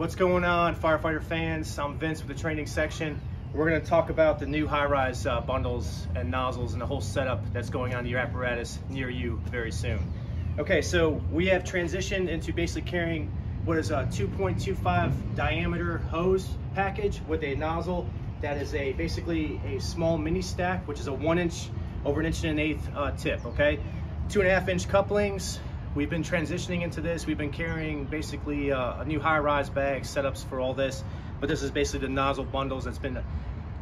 What's going on, firefighter fans? I'm Vince with the training section. We're going to talk about the new high-rise uh, bundles and nozzles and the whole setup that's going on to your apparatus near you very soon. Okay, so we have transitioned into basically carrying what is a 2.25 diameter hose package with a nozzle that is a basically a small mini stack, which is a one inch over an inch and an eighth uh, tip, okay? Two and a half inch couplings. We've been transitioning into this. We've been carrying basically uh, a new high-rise bag setups for all this, but this is basically the nozzle bundles that's been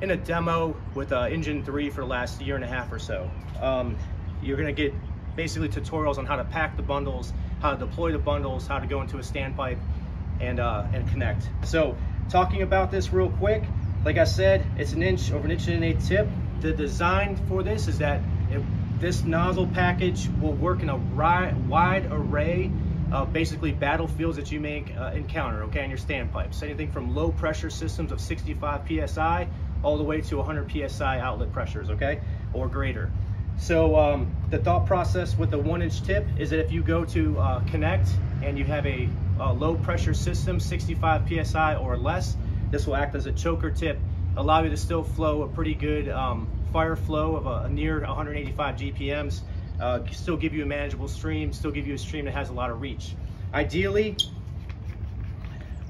in a demo with uh, Engine 3 for the last year and a half or so. Um, you're gonna get basically tutorials on how to pack the bundles, how to deploy the bundles, how to go into a standpipe and, uh, and connect. So talking about this real quick, like I said, it's an inch over an inch and an eighth tip. The design for this is that it, this nozzle package will work in a wide array of basically battlefields that you may uh, encounter, okay, on your standpipes. Anything from low pressure systems of 65 PSI all the way to 100 PSI outlet pressures, okay, or greater. So um, the thought process with the one inch tip is that if you go to uh, connect and you have a, a low pressure system, 65 PSI or less, this will act as a choker tip, allow you to still flow a pretty good um, fire flow of a, a near 185 GPMs, uh, still give you a manageable stream, still give you a stream that has a lot of reach. Ideally,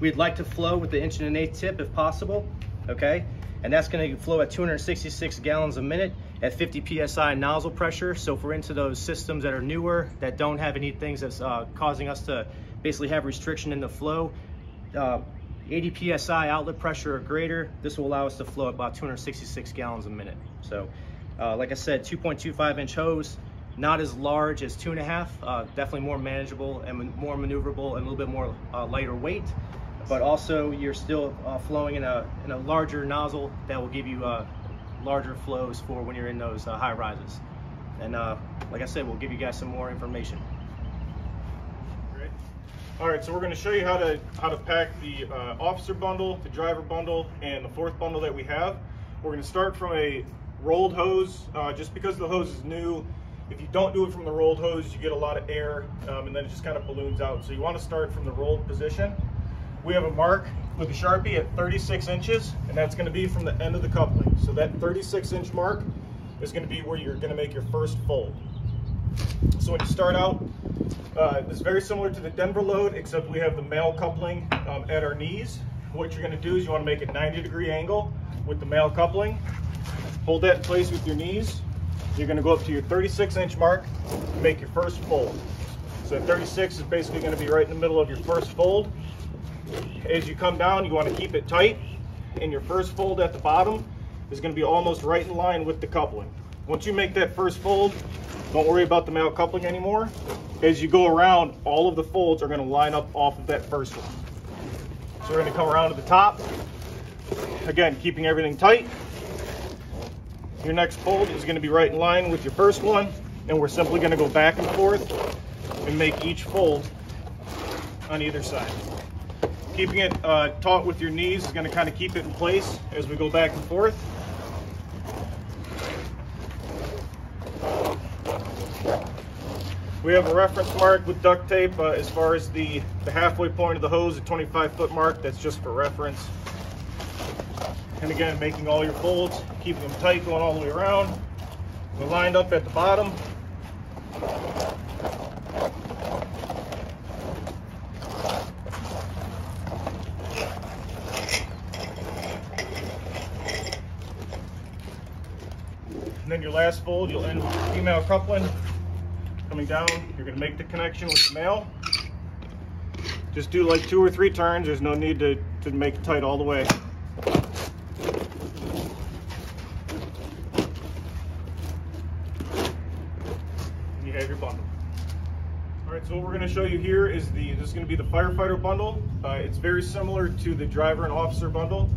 we'd like to flow with the inch and an eighth tip if possible, okay? And that's gonna flow at 266 gallons a minute at 50 PSI nozzle pressure. So if we're into those systems that are newer, that don't have any things that's uh, causing us to basically have restriction in the flow, uh, 80 psi outlet pressure or greater, this will allow us to flow about 266 gallons a minute. So, uh, like I said, 2.25 inch hose, not as large as two and a half, uh, definitely more manageable and more maneuverable and a little bit more uh, lighter weight. But also, you're still uh, flowing in a in a larger nozzle that will give you uh, larger flows for when you're in those uh, high rises. And like I said, we'll give you guys some more information. All right, so we're going to show you how to how to pack the uh, officer bundle, the driver bundle, and the fourth bundle that we have. We're going to start from a rolled hose, uh, just because the hose is new. If you don't do it from the rolled hose, you get a lot of air, um, and then it just kind of balloons out. So you want to start from the rolled position. We have a mark with a Sharpie at 36 inches, and that's going to be from the end of the coupling. So that 36 inch mark is going to be where you're going to make your first fold. So when you start out, uh, it's very similar to the Denver load, except we have the male coupling um, at our knees. What you're gonna do is you wanna make a 90 degree angle with the male coupling. Hold that in place with your knees. You're gonna go up to your 36 inch mark, make your first fold. So 36 is basically gonna be right in the middle of your first fold. As you come down, you wanna keep it tight, and your first fold at the bottom is gonna be almost right in line with the coupling. Once you make that first fold, don't worry about the male coupling anymore. As you go around, all of the folds are gonna line up off of that first one. So we're gonna come around to the top. Again, keeping everything tight. Your next fold is gonna be right in line with your first one, and we're simply gonna go back and forth and make each fold on either side. Keeping it uh, taut with your knees is gonna kind of keep it in place as we go back and forth. We have a reference mark with duct tape uh, as far as the, the halfway point of the hose, a 25 foot mark, that's just for reference. And again, making all your folds, keeping them tight going all the way around. We're lined up at the bottom. And then your last fold, you'll end with female coupling coming down, you're gonna make the connection with the male. Just do like two or three turns. There's no need to, to make it tight all the way. You have your bundle. All right, so what we're gonna show you here is the, this is gonna be the firefighter bundle. Uh, it's very similar to the driver and officer bundle.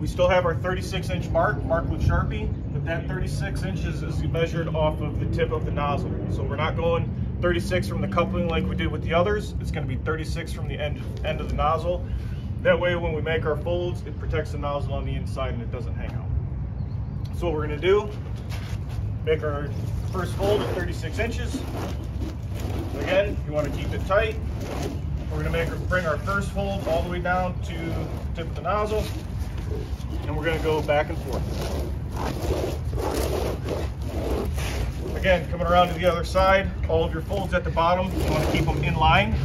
We still have our 36 inch mark, marked with Sharpie, that 36 inches is measured off of the tip of the nozzle. So we're not going 36 from the coupling like we did with the others. It's gonna be 36 from the end, end of the nozzle. That way when we make our folds, it protects the nozzle on the inside and it doesn't hang out. So what we're gonna do, make our first fold at 36 inches. So again, you wanna keep it tight. We're gonna make bring our first fold all the way down to the tip of the nozzle, and we're gonna go back and forth. Again, coming around to the other side, all of your folds at the bottom, you wanna keep them in line.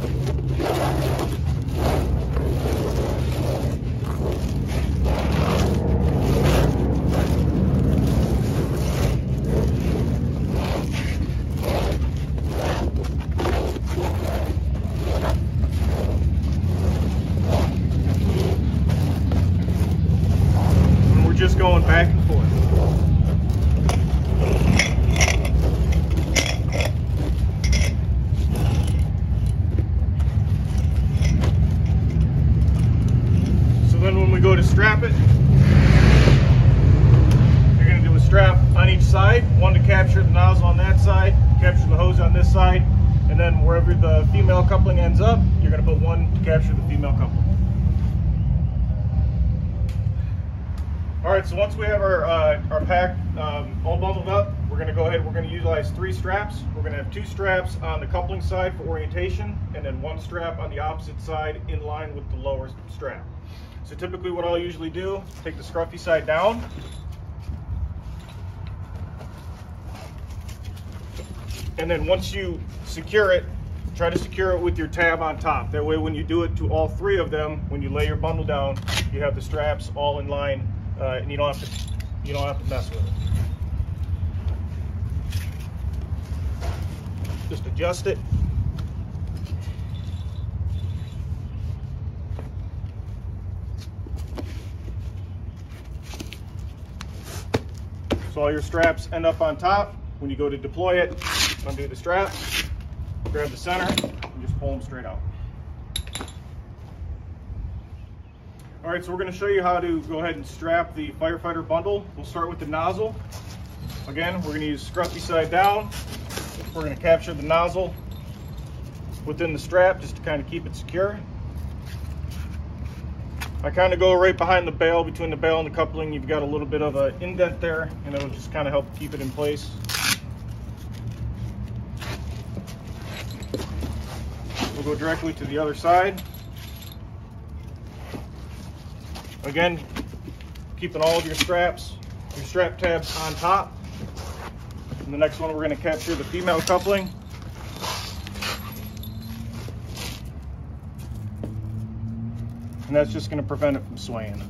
Just going back and forth. So then when we go to strap it, you're gonna do a strap on each side, one to capture the nozzle on that side, capture the hose on this side, and then wherever the female coupling ends up, you're gonna put one to capture the female coupling. All right, so once we have our, uh, our pack um, all bundled up, we're gonna go ahead, we're gonna utilize three straps. We're gonna have two straps on the coupling side for orientation, and then one strap on the opposite side in line with the lower strap. So typically what I'll usually do, take the scruffy side down, and then once you secure it, try to secure it with your tab on top. That way when you do it to all three of them, when you lay your bundle down, you have the straps all in line uh, and you don't have to you don't have to mess with it. Just adjust it. So all your straps end up on top. When you go to deploy it, undo the strap, grab the center, and just pull them straight out. All right, so we're gonna show you how to go ahead and strap the firefighter bundle. We'll start with the nozzle. Again, we're gonna use scruffy side down. We're gonna capture the nozzle within the strap just to kind of keep it secure. I kind of go right behind the bail, between the bail and the coupling. You've got a little bit of an indent there, and it'll just kind of help keep it in place. We'll go directly to the other side. Again, keeping all of your straps, your strap tabs on top. And the next one, we're gonna capture the female coupling. And that's just gonna prevent it from swaying.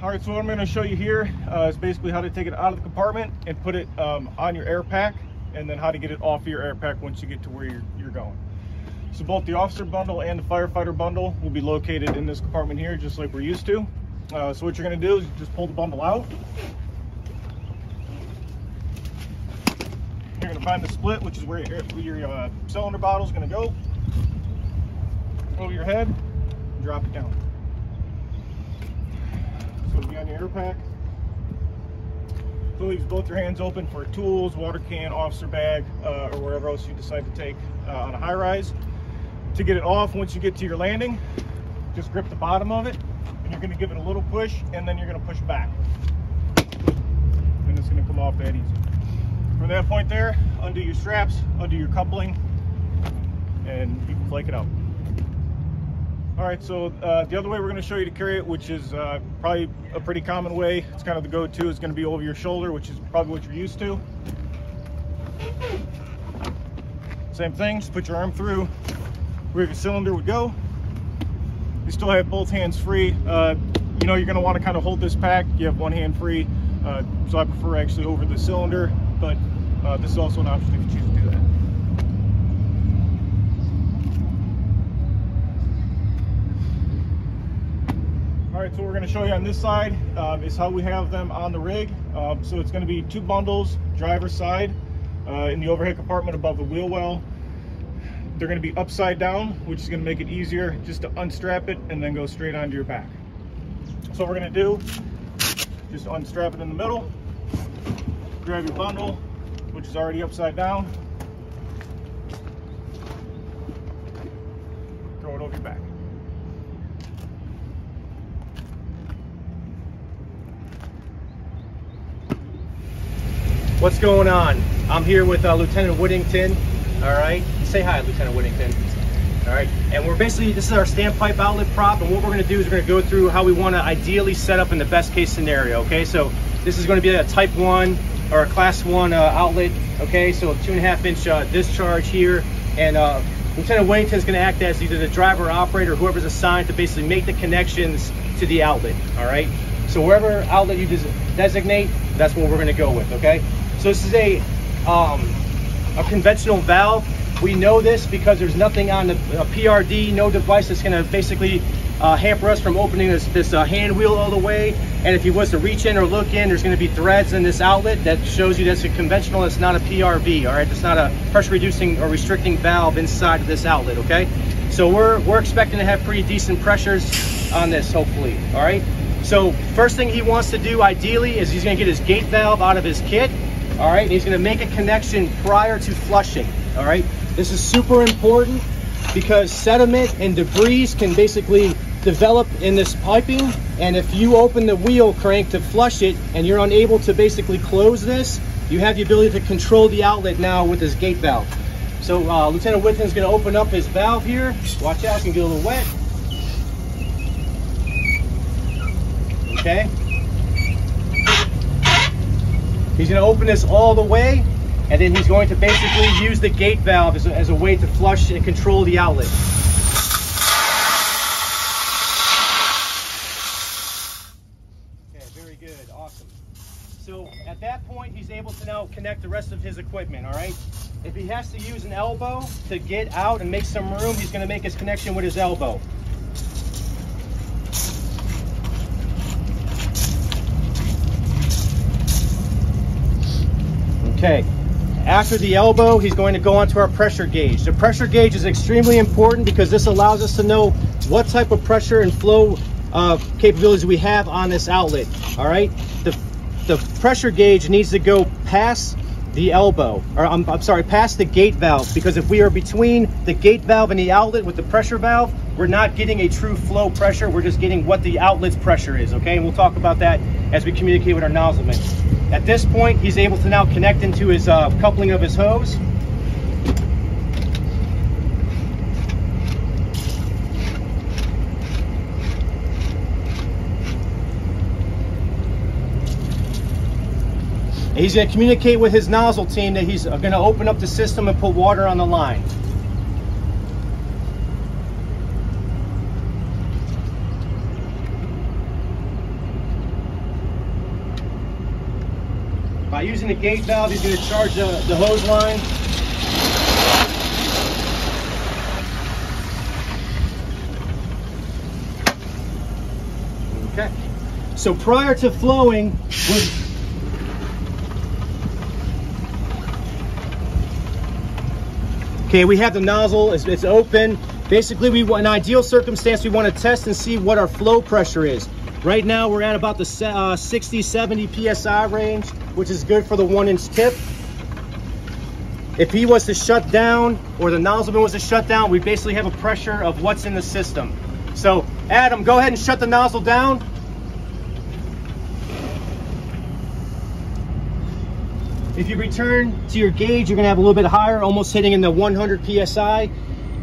All right, so what I'm gonna show you here uh, is basically how to take it out of the compartment and put it um, on your air pack and then how to get it off your air pack once you get to where you're, you're going. So both the officer bundle and the firefighter bundle will be located in this compartment here, just like we're used to. Uh, so what you're gonna do is just pull the bundle out. You're gonna find the split, which is where your, where your uh, cylinder bottle is gonna go. Over your head, and drop it down. So it'll be on your air pack. So leaves both your hands open for tools, water can, officer bag, uh, or wherever else you decide to take uh, on a high rise. To get it off, once you get to your landing, just grip the bottom of it, and you're gonna give it a little push, and then you're gonna push back. And it's gonna come off that easy. From that point there, undo your straps, undo your coupling, and you can flake it out. All right, so uh, the other way we're gonna show you to carry it, which is uh, probably a pretty common way, it's kind of the go-to, is gonna be over your shoulder, which is probably what you're used to. Same thing, just put your arm through where your cylinder would go. You still have both hands free. Uh, you know you're gonna wanna kind of hold this pack, you have one hand free, uh, so I prefer actually over the cylinder, but uh, this is also an option if you choose to do that. All right, so we're gonna show you on this side um, is how we have them on the rig. Um, so it's gonna be two bundles, driver's side, uh, in the overhead compartment above the wheel well. They're gonna be upside down, which is gonna make it easier just to unstrap it and then go straight onto your back. So what we're gonna do, just unstrap it in the middle, grab your bundle, which is already upside down, throw it over your back. What's going on? I'm here with uh, Lieutenant Whittington. All right, say hi, Lieutenant Whittington. All right, and we're basically, this is our standpipe outlet prop, and what we're gonna do is we're gonna go through how we wanna ideally set up in the best case scenario, okay? So this is gonna be a type one or a class one uh, outlet, okay? So a two and a half inch uh, discharge here, and uh, Lieutenant Whittington is gonna act as either the driver or operator, whoever's assigned to basically make the connections to the outlet, all right? So wherever outlet you designate, that's what we're gonna go with, okay? So this is a, um, a conventional valve we know this because there's nothing on the PRD, no device that's gonna basically uh, hamper us from opening this, this uh, hand wheel all the way. And if you was to reach in or look in, there's gonna be threads in this outlet that shows you that's a conventional, it's not a PRV, all right? It's not a pressure reducing or restricting valve inside of this outlet, okay? So we're, we're expecting to have pretty decent pressures on this, hopefully, all right? So first thing he wants to do ideally is he's gonna get his gate valve out of his kit, all right? And he's gonna make a connection prior to flushing, all right? This is super important because sediment and debris can basically develop in this piping. And if you open the wheel crank to flush it and you're unable to basically close this, you have the ability to control the outlet now with this gate valve. So uh, Lieutenant Whittington's gonna open up his valve here. Watch out, it can get a little wet. Okay. He's gonna open this all the way and then he's going to basically use the gate valve as a, as a way to flush and control the outlet. Okay, very good, awesome. So at that point, he's able to now connect the rest of his equipment, all right? If he has to use an elbow to get out and make some room, he's gonna make his connection with his elbow. Okay, after the elbow, he's going to go onto our pressure gauge. The pressure gauge is extremely important because this allows us to know what type of pressure and flow uh, capabilities we have on this outlet. All right, the, the pressure gauge needs to go past the elbow, or I'm, I'm sorry, past the gate valve, because if we are between the gate valve and the outlet with the pressure valve, we're not getting a true flow pressure, we're just getting what the outlet's pressure is, okay? And we'll talk about that as we communicate with our nozzleman. At this point, he's able to now connect into his uh, coupling of his hose. he's going to communicate with his nozzle team that he's going to open up the system and put water on the line. The gate valve, he's going to charge the, the hose line. Okay. So prior to flowing, Okay, we have the nozzle, it's, it's open. Basically, we want an ideal circumstance, we want to test and see what our flow pressure is. Right now, we're at about the uh, 60, 70 PSI range which is good for the one inch tip. If he was to shut down or the nozzleman was to shut down, we basically have a pressure of what's in the system. So Adam, go ahead and shut the nozzle down. If you return to your gauge, you're gonna have a little bit higher, almost hitting in the 100 PSI.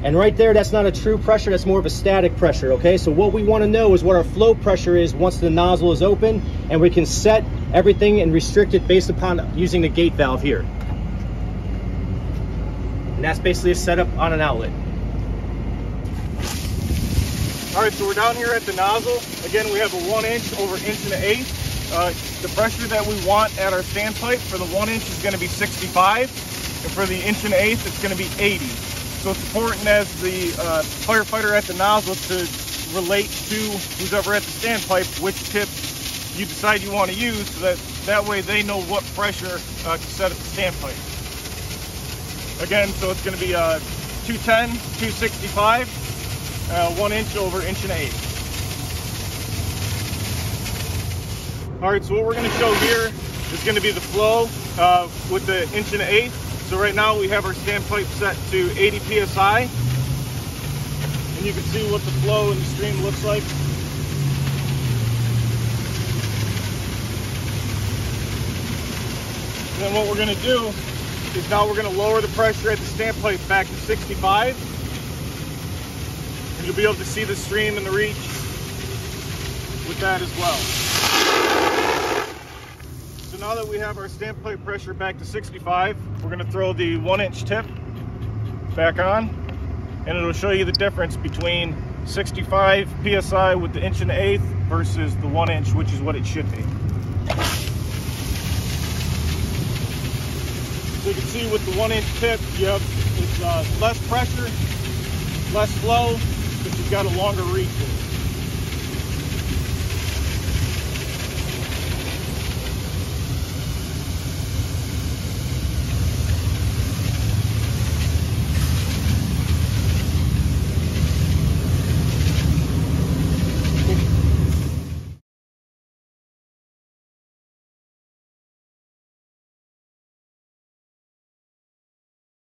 And right there, that's not a true pressure, that's more of a static pressure, okay? So what we wanna know is what our flow pressure is once the nozzle is open, and we can set everything and restrict it based upon using the gate valve here. And that's basically a setup on an outlet. All right, so we're down here at the nozzle. Again, we have a one inch over inch and an eighth. Uh, the pressure that we want at our standpipe for the one inch is gonna be 65, and for the inch and an eighth, it's gonna be 80. So it's important as the uh, firefighter at the nozzle to relate to who's ever at the standpipe which tip you decide you want to use so that that way they know what pressure uh, to set at the standpipe. Again, so it's going to be uh, 210, 265, uh, one inch over inch and eight. All right, so what we're going to show here is going to be the flow uh, with the inch and eight. So right now we have our standpipe set to 80 PSI. And you can see what the flow in the stream looks like. Then what we're gonna do is now we're gonna lower the pressure at the standpipe back to 65. And you'll be able to see the stream and the reach with that as well. So now that we have our standpipe pressure back to 65, we're gonna throw the one inch tip back on and it'll show you the difference between 65 PSI with the inch and eighth versus the one inch, which is what it should be. So you can see with the one inch tip, you have it's uh, less pressure, less flow, but you've got a longer reach.